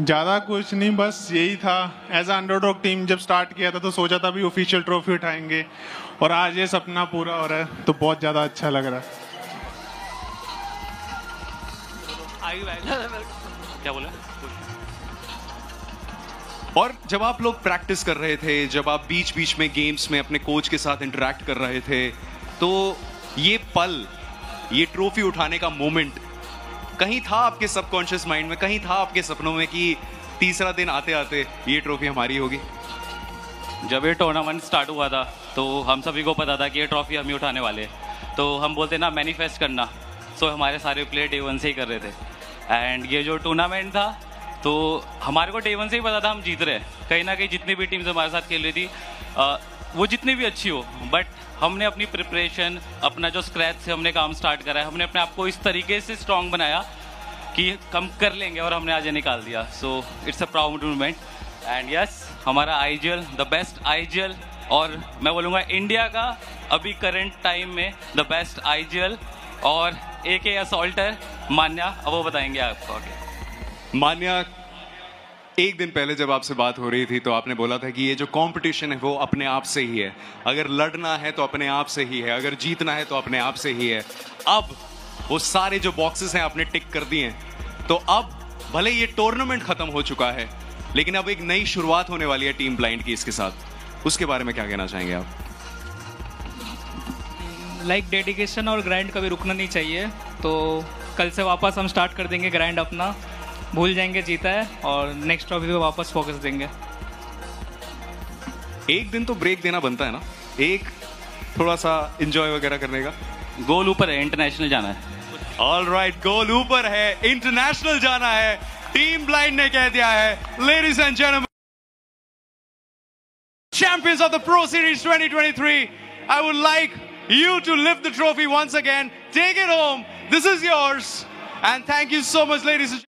ज़्यादा कुछ नहीं बस यही था। एज अंडरडॉग टीम जब स्टार्ट किया था तो सोचा था भी ऑफिशियल ट्रॉफी उठाएँगे। और आज ये सपना पूरा हो रहा है तो बहुत ज़्यादा अच्छा लग रहा है। क्या बोला? और जब आप लोग प्रैक्टिस कर रहे थे जब आप बीच बीच में गेम्स में अपने कोच के साथ इंटरेक्ट कर रहे थे तो ये पल ये ट्रॉफी उठाने का मोमेंट कहीं था आपके सबकॉन्शियस माइंड में, कहीं था आपके सपनों में कि तीसरा दिन आते आते ये ट्रॉफी हमारी होगी? जब ये टूर्नामेंट स्टार्ट हुआ था तो हम सभी को पता था कि ये ट्रॉफी हम ही उठाने वाले हैं। तो हम बोलते, ना मैनिफेस्ट करना। सो हमारे सारे प्लेयर डे वन से ही कर रहे थे। एंड ये जो टूर्नामेंट था तो हमारे को डे वन से ही पता था हम जीत रहे हैं। कहीं ना कहीं जितनी भी टीम्स हमारे साथ खेल रही थी वो जितनी भी अच्छी हो बट हमने अपनी प्रिपरेशन अपना जो स्क्रैच से हमने काम स्टार्ट करा है, हमने अपने आप को इस तरीके से स्ट्रांग बनाया कि कम कर लेंगे और हमने आज ये निकाल दिया। So it's a proud movement and yes हमारा आईजीएल द बेस्ट आईजीएल और मैं बोलूँगा इंडिया का अभी करंट टाइम में द बेस्ट आईजीएल और ए के असॉल्टर मान्या अब वो बताएँगे आपको आगे। मान्या एक दिन पहले जब आपसे बात हो रही थी तो आपने बोला था कि ये जो कंपटीशन है वो अपने आप से ही है। अगर लड़ना है तो अपने आप से ही है, अगर जीतना है तो अपने आप से ही है। अब वो सारे जो बॉक्सेस हैं आपने टिक कर दिए तो अब भले ये टूर्नामेंट खत्म हो चुका है, लेकिन अब एक नई शुरुआत होने वाली है टीम ब्लाइंड की इसके साथ। उसके बारे में क्या कहना चाहेंगे आप? लाइक डेडिकेशन और ग्राइंड कभी रुकना नहीं चाहिए तो कल से वापस हम स्टार्ट कर देंगे ग्राइंड अपना। भूल जाएँगे जीता है और नेक्स्ट ट्रॉफी पे वापस फोकस देंगे एक दिन तो ब्रेक देना बनता है ना एक थोड़ा सा इंजॉय वगैरह करने का गोल ऊपर है इंटरनेशनल जाना है ऑल राइट गोल ऊपर है इंटरनेशनल जाना है टीम ब्लाइंड ने कह दिया है ladies and gentleman champions of the Pro Series 2023. I would like you to lift the trophy once again. Take it home. This is yours. And thank you so much, ladies and